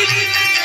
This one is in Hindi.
होता है